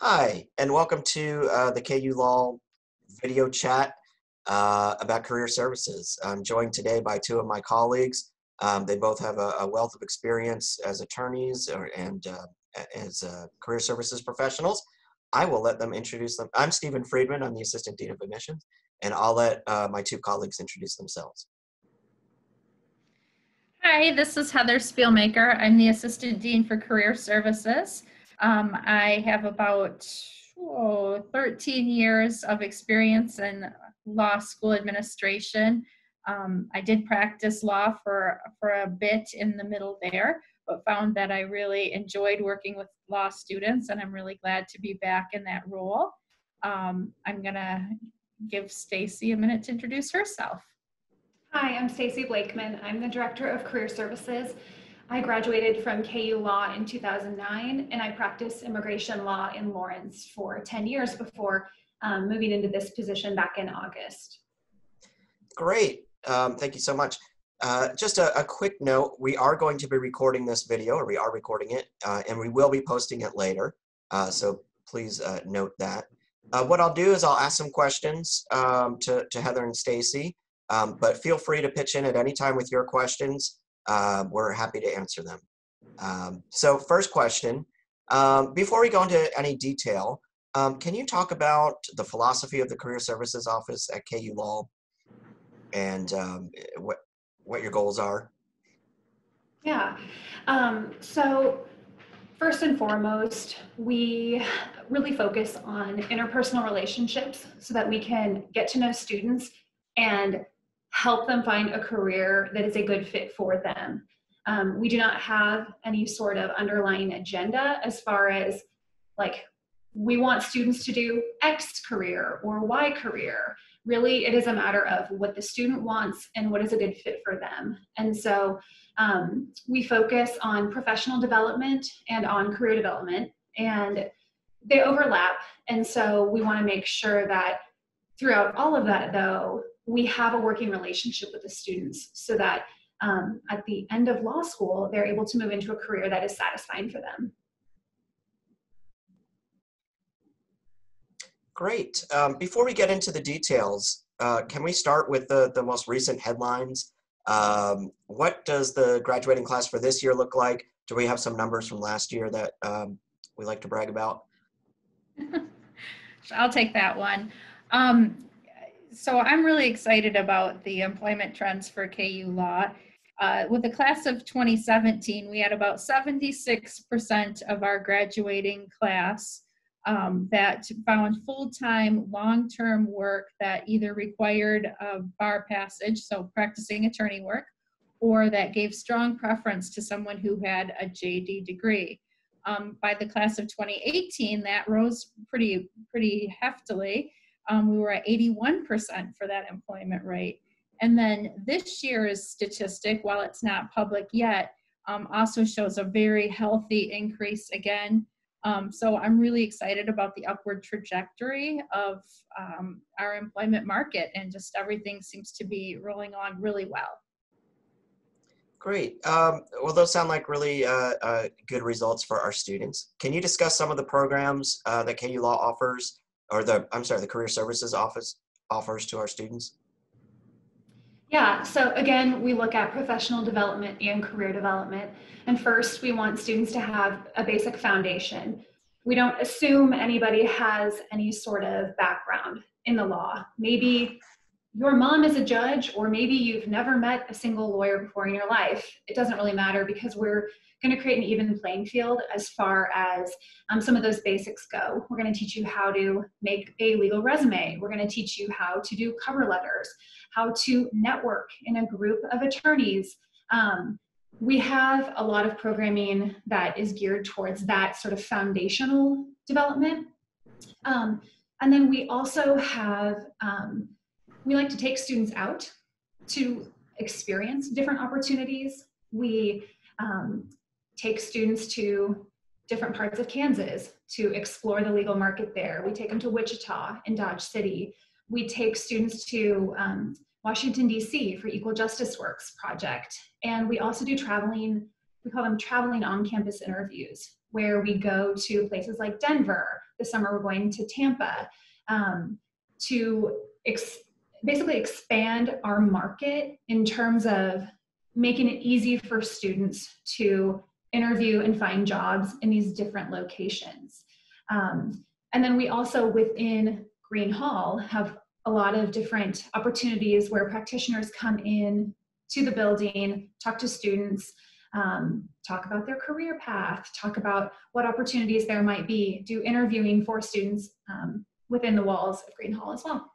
Hi, and welcome to uh, the KU Law video chat uh, about career services. I'm joined today by two of my colleagues. Um, they both have a, a, wealth of experience as attorneys or, and uh, as uh, career services professionals. I will let them introduce them. I'm Steven Freedman. I'm the Assistant Dean of Admissions, and I'll let uh, my two colleagues introduce themselves. Hi, this is Heather Spielmaker. I'm the Assistant Dean for Career Services. Um, I have about oh, 13 years of experience in law school administration. Um, I did practice law for, for a bit in the middle there, but found that I really enjoyed working with law students, and I'm really glad to be back in that role. Um, I'm going to give Stacey a minute to introduce herself. Hi, I'm Stacey Blakeman. I'm the Director of Career Services. I graduated from KU Law in 2009 and I practiced immigration law in Lawrence for 10 years before um, moving into this position back in August. Great. Um, thank you so much. Uh, just a, a, quick note, we are going to be recording this video, or we are recording it, uh, and we will be posting it later. Uh, so please uh, note that. Uh, what I'll do is I'll ask some questions um, to, to Heather and Stacey, um, but feel free to pitch in at any time with your questions. Uh, we're happy to answer them. Um, so first question, um, before we go into any detail, um, can you talk about the philosophy of the Career Services Office at KU Law and um, what, what your goals are? Yeah, um, so first and foremost, we really focus on interpersonal relationships so that we can get to know students and help them find a career that is a good fit for them. Um, we do not have any sort of underlying agenda as far as like we want students to do X career or Y career. Really, it is a matter of what the student wants and what is a good fit for them. And so um, we focus on professional development and on career development, and they overlap. And so we want to make sure that throughout all of that, though, we have a working relationship with the students so that um, at the end of law school, they're able to move into a career that is satisfying for them. Great. Um, before we get into the details, uh, can we start with the, the most recent headlines? Um, what does the graduating class for this year look like? Do we have some numbers from last year that um, we like to brag about? I'll take that one. Um, so I'm really excited about the employment trends for KU Law. Uh, with the class of 2017, we had about 76% of our graduating class um, that found full-time, long-term work that either required a bar passage, so practicing attorney work, or that gave strong preference to someone who had a JD degree. Um, by the class of 2018, that rose pretty pretty heftily um, we were at 81% for that employment rate. And then this year's statistic, while it's not public yet, um, also shows a very healthy increase again. Um, so I'm really excited about the upward trajectory of um, our employment market and just everything seems to be rolling on really well. Great. Um, well, those sound like really uh, uh, good results for our students. Can you discuss some of the programs uh, that KU Law offers or the I'm sorry, the Career Services Office offers to our students? Yeah, so again, we look at professional development and career development. And first, we want students to have a basic foundation. We don't assume anybody has any sort of background in the law. Maybe your mom is a judge, or maybe you've never met a single lawyer before in your life. It doesn't really matter because we're going to create an even playing field as far as um, some of those basics go. We're going to teach you how to make a legal resume. We're going to teach you how to do cover letters, how to network in a group of attorneys. Um, we have a lot of programming that is geared towards that sort of foundational development. Um, and then we also have, um, we like to take students out to experience different opportunities. We um, take students to different parts of Kansas to explore the legal market there. We take them to Wichita and Dodge City. We take students to um, Washington, D.C. for Equal Justice Works project. And we also do traveling, we call them traveling on campus interviews, where we go to places like Denver this summer we're going to Tampa um, to ex- basically expand our market in terms of making it easy for students to interview and find jobs in these different locations. Um, and then we also within Green Hall have a lot of different opportunities where practitioners come in to the building, talk to students, um, talk about their career path, talk about what opportunities there might be, do interviewing for students um, within the walls of Green Hall as well.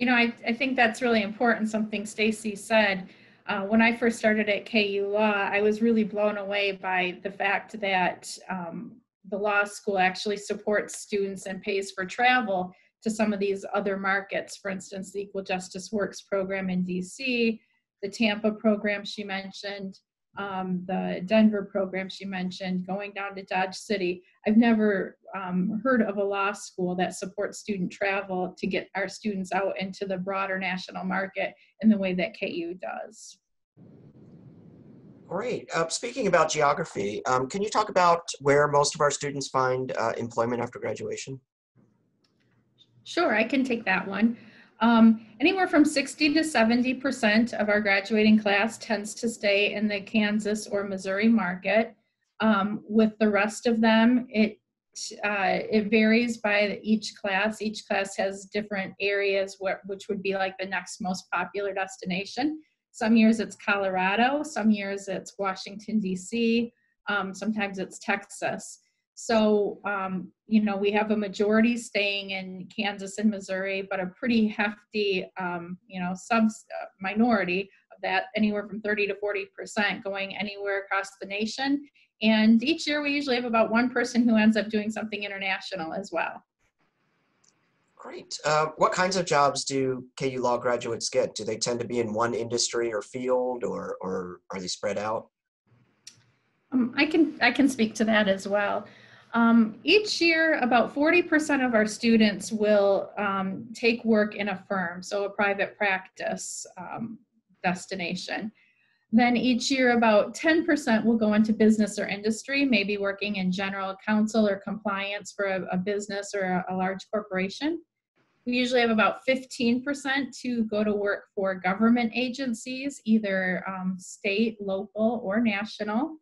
You know, I, I think that's really important, something Stacey said. Uh, when I first started at KU Law, I was really blown away by the fact that um, the law school actually supports students and pays for travel to some of these other markets. For instance, the Equal Justice Works program in DC, the Tampa program she mentioned, um, the Denver program she mentioned, going down to Dodge City. I've never um, heard of a law school that supports student travel to get our students out into the broader national market in the way that KU does. Great. Uh, speaking about geography, um, can you talk about where most of our students find uh, employment after graduation? Sure, I can take that one. Um, anywhere from 60 to 70% of our graduating class tends to stay in the Kansas or Missouri market. Um, with the rest of them, it uh, it varies by each class. Each class has different areas where, which would be like the next most popular destination. Some years it's Colorado, some years it's Washington, D.C., um, sometimes it's Texas. So, um, you know, we have a majority staying in Kansas and Missouri, but a pretty hefty, um, you know, sub uh, minority of that, anywhere from 30 to 40% going anywhere across the nation. And each year we usually have about one person who ends up doing something international as well. Great. Uh, what kinds of jobs do KU Law graduates get? Do they tend to be in one industry or field, or, or are they spread out? Um, I can I can speak to that as well. Um, each year, about 40% of our students will um, take work in a firm, so a private practice um, destination. Then each year, about 10% will go into business or industry, maybe working in general counsel or compliance for a, a business or a, a, large corporation. We usually have about 15% to go to work for government agencies, either um, state, local, or national.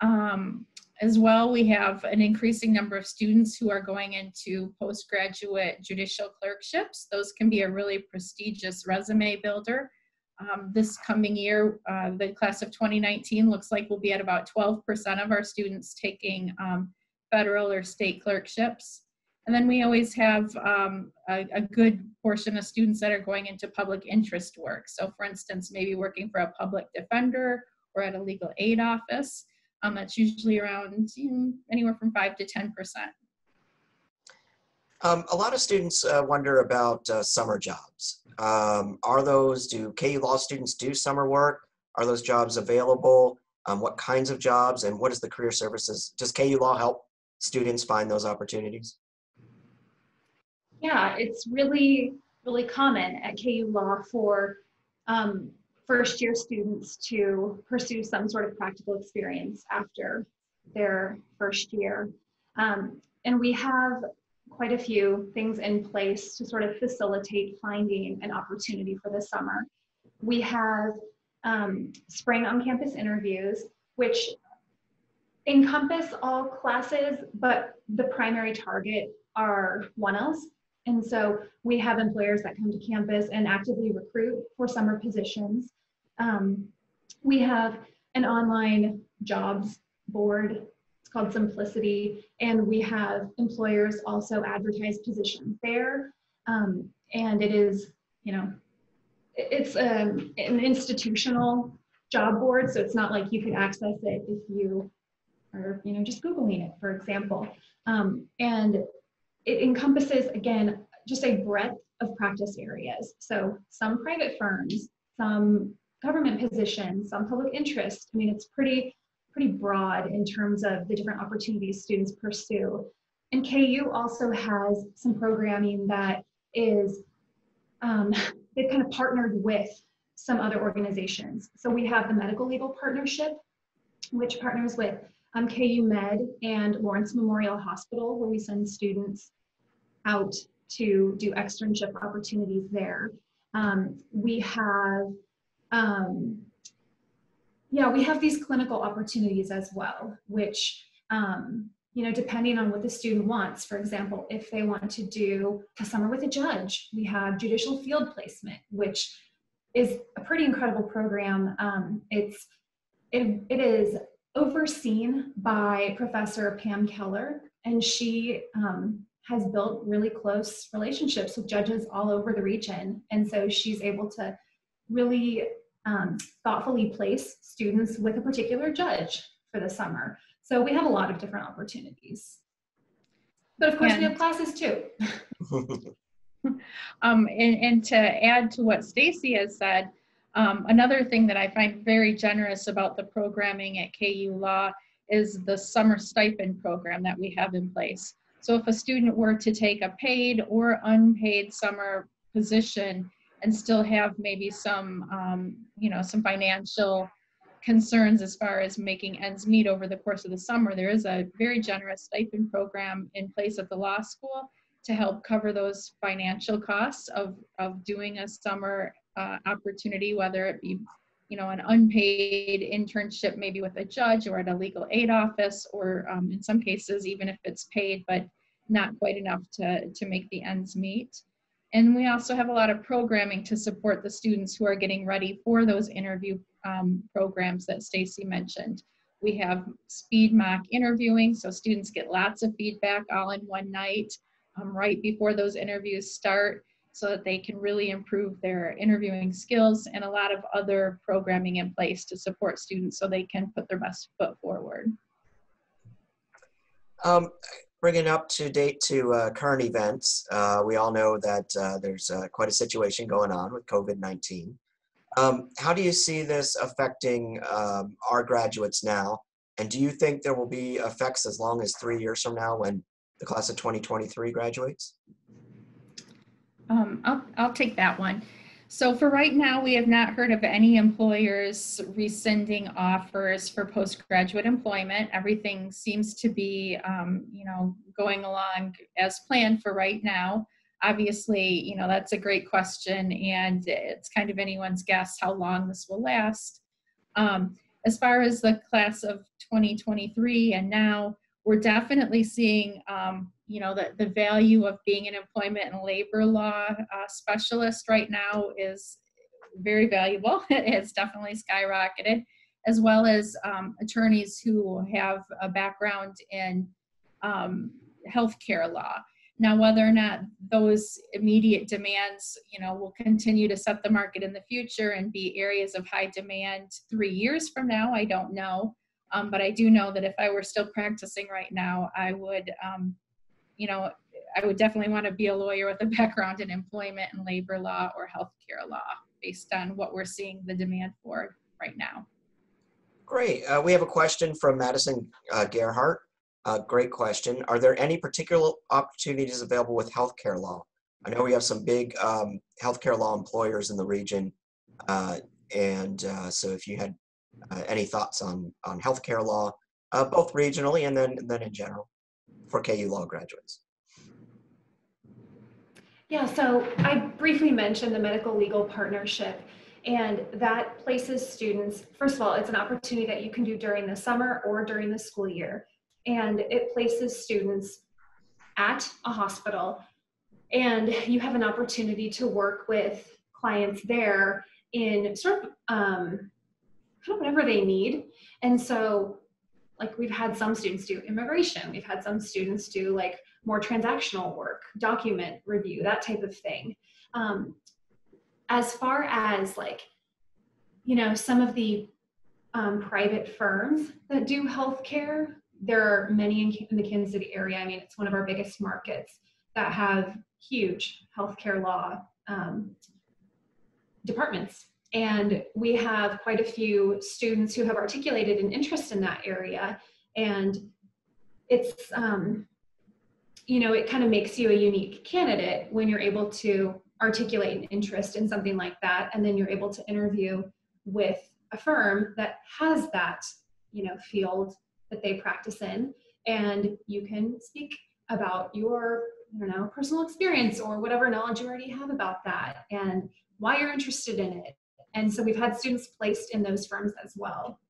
Um, as well, we have an increasing number of students who are going into postgraduate judicial clerkships. Those can be a really prestigious resume builder. Um, this coming year, uh, the class of 2019 looks like we'll be at about 12% of our students taking um, federal or state clerkships. And then we always have um, a, a, good portion of students that are going into public interest work. So for instance, maybe working for a public defender or at a legal aid office. Um, that's usually around you know, anywhere from five to 10%. Um, a lot of students uh, wonder about uh, summer jobs. Um, are those, do KU Law students do summer work? Are those jobs available? Um, what kinds of jobs and what is the career services? Does KU Law help students find those opportunities? Yeah, it's really, really common at KU Law for um, first year students to pursue some sort of practical experience after their first year. Um, and we have quite a few things in place to sort of facilitate finding an opportunity for the summer. We have um, spring on campus interviews, which encompass all classes, but the primary target are 1Ls. And so we have employers that come to campus and actively recruit for summer positions. Um, we have an online jobs board. It's called Symplicity. And we have employers also advertise positions there. Um, and it is, you know, it's um, an institutional job board. So it's not like you could access it if you are, you know, just Googling it, for example. Um, and it encompasses, again, just a breadth of practice areas. So some private firms, some government positions, some public interest. I mean, it's pretty, pretty broad in terms of the different opportunities students pursue. And KU also has some programming that is, um, they've kind of partnered with some other organizations. So we have the Medical Legal Partnership, which partners with um, KU Med and Lawrence Memorial Hospital, where we send students out to do externship opportunities there. Um, we have, um, yeah, we have these clinical opportunities as well, which, um, you know, depending on what the student wants. For example, if they want to do a summer with a judge, we have judicial field placement, which is a pretty incredible program. Um, it's it, it is overseen by Professor Pam Keller, and she um, has built really close relationships with judges all over the region. And so she's able to really um, thoughtfully place students with a particular judge for the summer. So we have a lot of different opportunities. But of course, And- we have classes too. Um, and, and to add to what Stacey has said, um, another thing that I find very generous about the programming at KU Law is the summer stipend program that we have in place. So if a student were to take a paid or unpaid summer position and still have maybe some, um, you know, some financial concerns as far as making ends meet over the course of the summer, there is a very generous stipend program in place at the law school to help cover those financial costs of, of doing a summer uh, opportunity, whether it be, you know, an unpaid internship, maybe with a judge or at a legal aid office, or um, in some cases, even if it's paid, but not quite enough to, to make the ends meet. And we also have a lot of programming to support the students who are getting ready for those interview um, programs that Stacey mentioned. We have speed mock interviewing, so students get lots of feedback all in one night um, right before those interviews start so that they can really improve their interviewing skills and a lot of other programming in place to support students so they can put their best foot forward. Um, bringing up to date to uh, current events, uh, we all know that uh, there's uh, quite a situation going on with COVID-19. Um, how do you see this affecting um, our graduates now? And do you think there will be effects as long as three years from now when the class of 2023 graduates? Um, I'll, I'll take that one. So for right now, we have not heard of any employers rescinding offers for postgraduate employment. Everything seems to be, um, you know, going along as planned for right now. Obviously, you know, that's a great question and it's kind of anyone's guess how long this will last. Um, as far as the class of 2023 and now, we're definitely seeing, um, you know, the, the value of being an employment and labor law uh, specialist right now is very valuable. it's definitely skyrocketed, as well as um, attorneys who have a background in um, healthcare law. Now, whether or not those immediate demands, you know, will continue to set the market in the future and be areas of high demand three years from now, I don't know. Um, but I do know that if I were still practicing right now, I would, um, you know, I would definitely want to be a lawyer with a background in employment and labor law or healthcare law based on what we're seeing the demand for right now. Great. Uh, we have a question from Madison uh, Gerhart. Uh, great question. Are there any particular opportunities available with healthcare law? I know we have some big um, healthcare law employers in the region. Uh, and uh, so if you had uh, any thoughts on, on healthcare law, both regionally and then, and then in general for KU law graduates? Yeah, so I briefly mentioned the medical legal partnership, and that places students, first of all, it's an opportunity that you can do during the summer or during the school year. And it places students at a hospital, and you have an opportunity to work with clients there in sort of um, whatever they need. And so, like, we've had some students do immigration, we've had some students do like more transactional work, document review, that type of thing. Um, as far as like, you know, some of the um, private firms that do healthcare, there are many in, in the Kansas City area. I mean, it's one of our biggest markets that have huge healthcare law um, departments. And we have quite a few students who have articulated an interest in that area. And it's, um, you know, it kind of makes you a unique candidate when you're able to articulate an interest in something like that. And then you're able to interview with a firm that has that, you know, field that they practice in, and you can speak about your I don't know personal experience or whatever knowledge you already have about that and why you're interested in it. And so we've had students placed in those firms as well.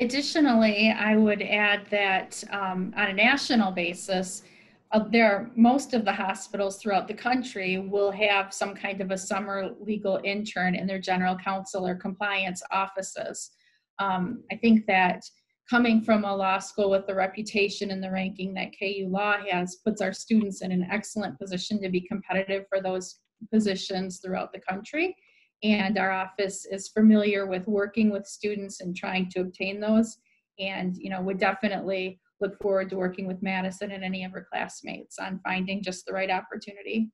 Additionally, I would add that um, on a national basis, uh, there are, most of the hospitals throughout the country will have some kind of a summer legal intern in their general counsel or compliance offices. Um, I think that coming from a law school with the reputation and the ranking that KU Law has puts our students in an excellent position to be competitive for those positions throughout the country and our office is familiar with working with students and trying to obtain those and you know would definitely look forward to working with madison and any of her classmates on finding just the right opportunity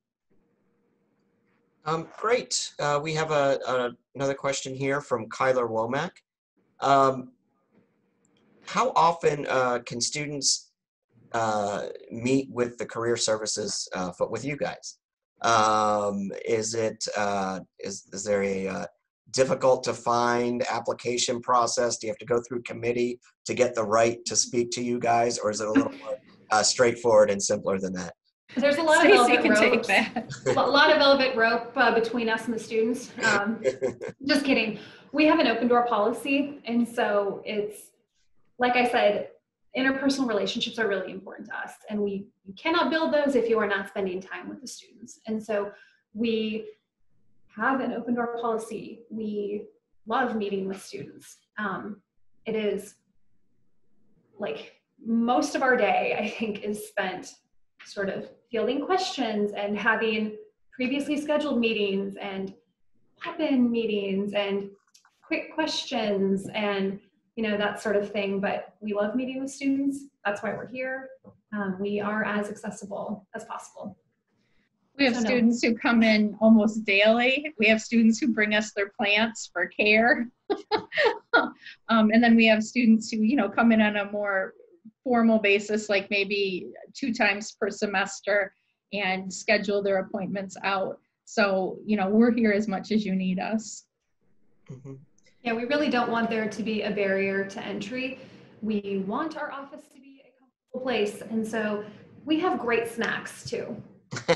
Um, great. Uh, we have a, a, another question here from Kyler Womack. Um, how often uh, can students uh, meet with the career services uh, with you guys? Um, is it uh, is is there a uh, difficult to find application process? Do you have to go through committee to get the right to speak to you guys, or is it a little more uh, straightforward and simpler than that? There's a lot of Stacey velvet can take that a lot of velvet rope uh, between us and the students. Um, just kidding. We have an open door policy, and so it's like I said, interpersonal relationships are really important to us, and we cannot build those if you are not spending time with the students. And so we have an open door policy. We love meeting with students. Um, it is like most of our day, I think, is spent sort of fielding questions and having previously scheduled meetings and pop-in meetings and quick questions and you know that sort of thing but we love meeting with students. That's why we're here. Um, we are as accessible as possible. We have So no. students who come in almost daily. We have students who bring us their plants for care. Um, and then we have students who you know come in on a more formal basis like maybe two times per semester and schedule their appointments out. So you know we're here as much as you need us. Mhm. Yeah we really don't want there to be a barrier to entry we want our office to be a comfortable place and so we have great snacks too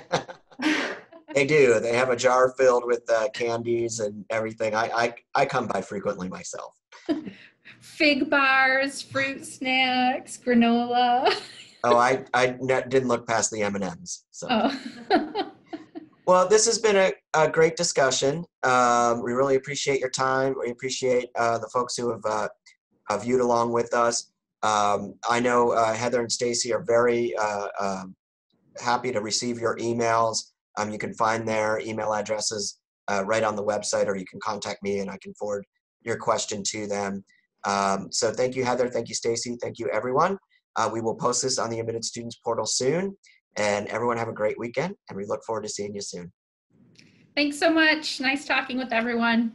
They do. They have a jar filled with uh, candies and everything. I, I I come by frequently myself. fig bars fruit snacks granola Oh, I I didn't look past the M and M's. So oh. Well, this has been a, a great discussion. Um, we really appreciate your time. We appreciate uh, the folks who have uh, viewed along with us. Um, I know uh, Heather and Stacey are very uh, um happy to receive your emails. Um, you can find their email addresses uh, right on the website, or you can contact me and I can forward your question to them. Um, so thank you, Heather. Thank you, Stacey. Thank you, everyone. Uh, we will post this on the Admitted Students portal soon. And everyone have a great weekend, and we look forward to seeing you soon. Thanks so much. Nice talking with everyone.